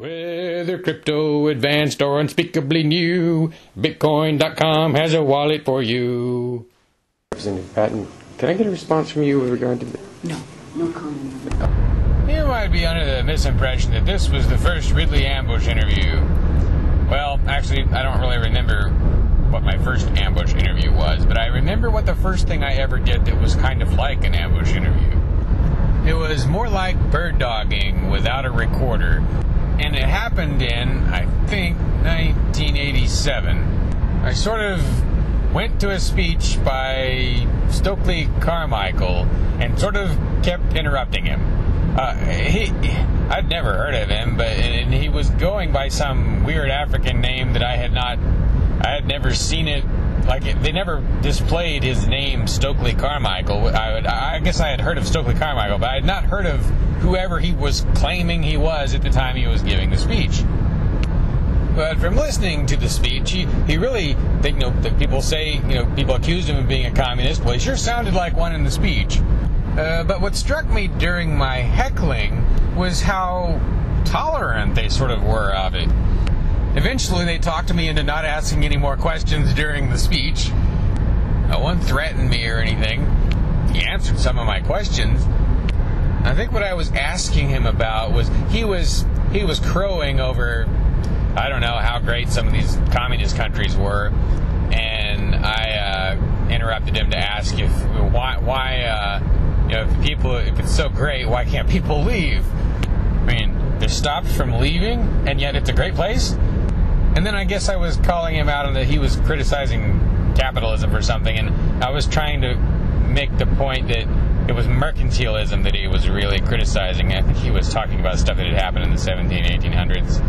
Whether crypto, advanced, or unspeakably new, Bitcoin.com has a wallet for you. Representative Patton, can I get a response from you with regard to the... No, no comment on. You might be under the misimpression that this was the first Ridley ambush interview. Well, actually, I don't really remember what my first ambush interview was, but I remember what the first thing I ever did that was kind of like an ambush interview. It was more like bird dogging without a recorder, and it happened in, I think, 1987. I sort of went to a speech by Stokely Carmichael and sort of kept interrupting him. Uh, he, I'd never heard of him, but and he was going by some weird African name that I had not, I had never seen it. Like it, they never displayed his name, Stokely Carmichael. I, would, I guess I had heard of Stokely Carmichael, but I had not heard of whoever he was claiming he was at the time he was giving the speech. But from listening to the speech, he, he really, they, you know, the people say, you know, people accused him of being a communist. Well, he sure sounded like one in the speech. Uh, but what struck me during my heckling was how tolerant they sort of were of it. Eventually, they talked to me into not asking any more questions during the speech. No one threatened me or anything. He answered some of my questions. I think what I was asking him about was he was he was crowing over I don't know how great some of these communist countries were, and I uh, interrupted him to ask if why why uh, you know if people if it's so great why can't people leave? I mean they're stopped from leaving, and yet it's a great place. And then I guess I was calling him out on that he was criticizing capitalism for something, and I was trying to make the point that it was mercantilism that he was really criticizing. I think he was talking about stuff that had happened in the 17, 1800s.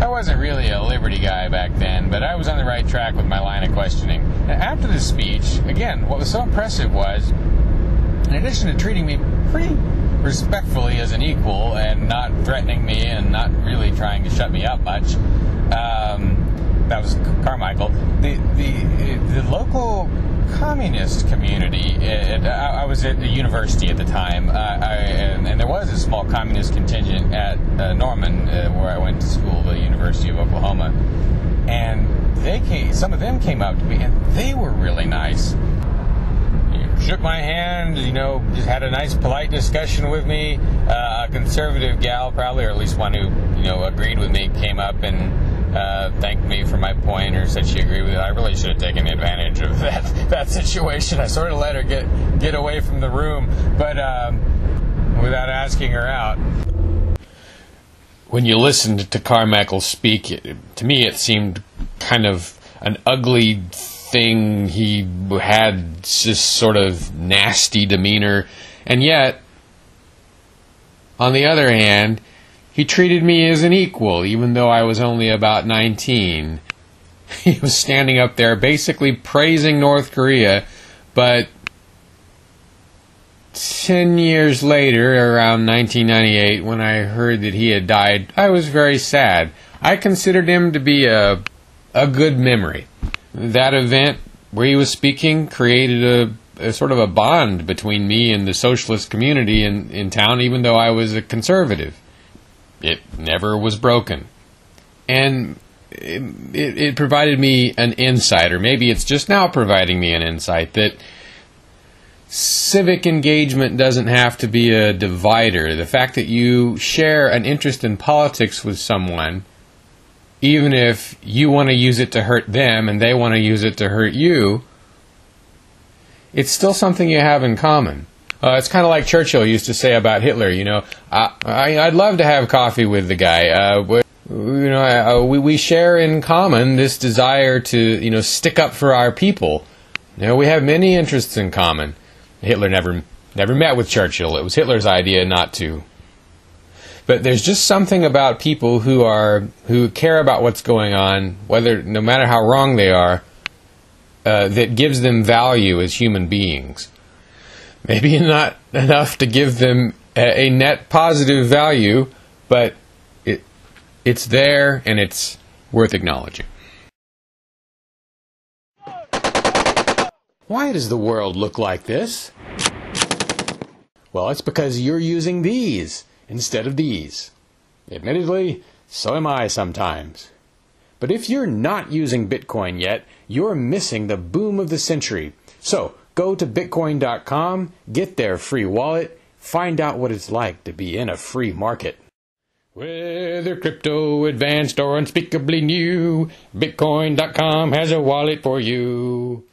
I wasn't really a liberty guy back then, but I was on the right track with my line of questioning. After the speech, again, what was so impressive was, in addition to treating me pretty respectfully as an equal and not threatening me and not really trying to shut me up much, um, that was Carmichael. The the the local communist community. It, I, I, was at the university at the time, uh, I, and, and, there was a small communist contingent at uh, Norman, uh, where I went to school, the University of Oklahoma. And they came, some of them came up to me, and they were really nice. Shook my hand, you know, just had a nice, polite discussion with me. Uh, a conservative gal, probably, or at least one who, you know, agreed with me, came up and uh, thanked me for my point or said she agreed with it. I really should have taken advantage of that that situation. I sort of let her get get away from the room, but um, without asking her out. When you listened to Carmichael speak, it, to me it seemed kind of an ugly thing. He had this sort of nasty demeanor, and yet, on the other hand, he treated me as an equal, even though I was only about 19. He was standing up there basically praising North Korea, but 10 years later, around 1998, when I heard that he had died, I was very sad. I considered him to be a, a good memory. That event where he was speaking created a, a sort of a bond between me and the socialist community in, in town, even though I was a conservative. It never was broken. And it, it, it provided me an insight, or maybe it's just now providing me an insight, that civic engagement doesn't have to be a divider. The fact that you share an interest in politics with someone, even if you want to use it to hurt them and they want to use it to hurt you, it's still something you have in common. Uh, it's kind of like Churchill used to say about Hitler. You know, I, would love to have coffee with the guy. Uh, you know, uh, we we share in common this desire to you know stick up for our people. You know, we have many interests in common. Hitler never never met with Churchill. It was Hitler's idea not to. But there's just something about people who are who care about what's going on, whether no matter how wrong they are, uh, that gives them value as human beings maybe not enough to give them a, a net positive value, but it it's there and it's worth acknowledging. Why does the world look like this? Well, it's because you're using these instead of these. Admittedly, so am I sometimes. But if you're not using Bitcoin yet, you're missing the boom of the century. So go to Bitcoin.com, get their free wallet, find out what it's like to be in a free market. Whether crypto, advanced, or unspeakably new, Bitcoin.com has a wallet for you.